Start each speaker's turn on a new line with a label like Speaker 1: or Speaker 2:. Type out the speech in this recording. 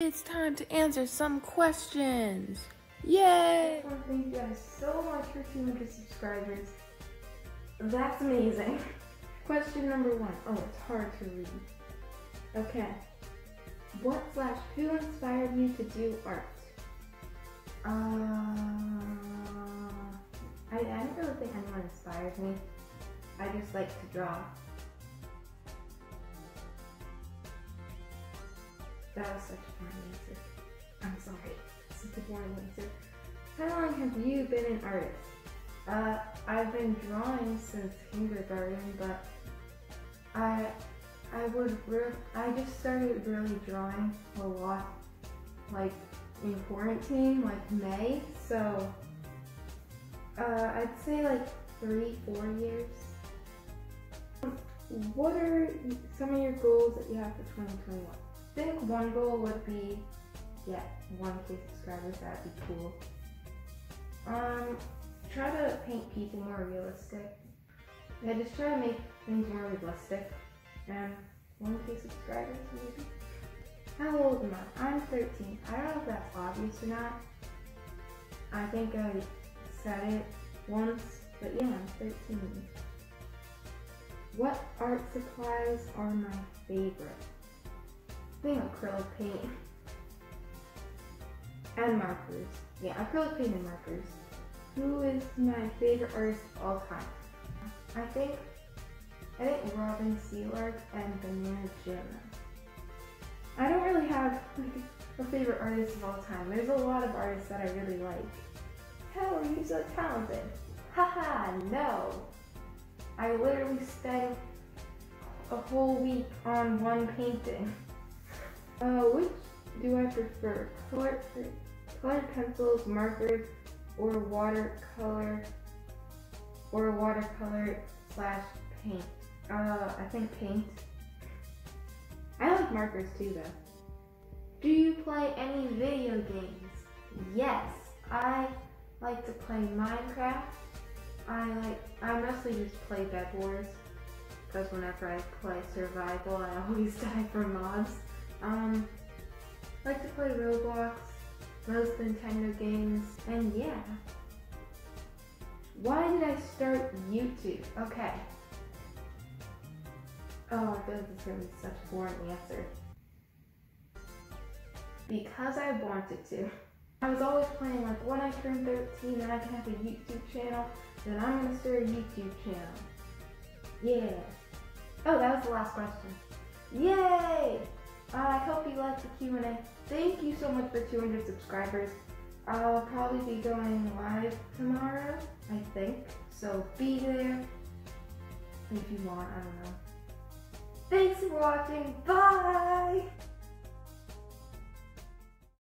Speaker 1: It's time to answer some questions. Yay!
Speaker 2: Thank you guys so much for 200 subscribers. That's amazing. Question number one. Oh, it's hard to read. Okay. What slash who inspired you to do art? Uh, I, I don't really think anyone inspires me. I just like to draw. That was such a boring answer. I'm sorry. Such a boring answer. How long have you been an artist? Uh, I've been drawing since kindergarten, but I I would I just started really drawing a lot like in quarantine, like May. So uh, I'd say like three, four years. What are some of your goals that you have for 2021? Think one goal would be, yeah, 1k subscribers, that'd be cool. Um, try to paint people more realistic. Yeah, just try to make things more realistic. And 1k subscribers, maybe? How old am I? I'm 13. I don't know if that's obvious or not. I think I said it once, but yeah, I'm 13. What art supplies are my favorite? Think acrylic paint and markers. Yeah, acrylic paint and markers. Who is my favorite artist of all time? I think I think Robin Sealark and Banana Jim. I don't really have a favorite artist of all time. There's a lot of artists that I really like. How are you so talented? Haha, no. I literally spent a whole week on one painting. Uh, which do I prefer? Color, colored pencils, markers, or watercolor, or watercolor slash paint? Uh, I think paint. I like markers too though. Do you play any video games? Yes, I like to play Minecraft. I like, I mostly just play Bed Wars because whenever I play survival, I always die from mobs. Um, like to play Roblox, most Nintendo games, and yeah. Why did I start YouTube? Okay. Oh, I feel like this is gonna be such a boring answer. Because I wanted to. I was always planning like when I turn 13 and I can have a YouTube channel, then I'm gonna start a YouTube channel. Yeah. Oh, that was the last question. Yay! The Q&A. Thank you so much for 200 subscribers. I'll probably be going live tomorrow, I think. So be there if you want, I don't know. Thanks for watching. Bye!